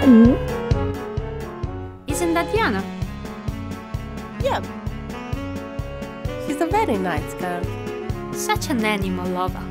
Mm hmm Isn't that Yana? Yeah. She's a very nice girl. Such an animal lover.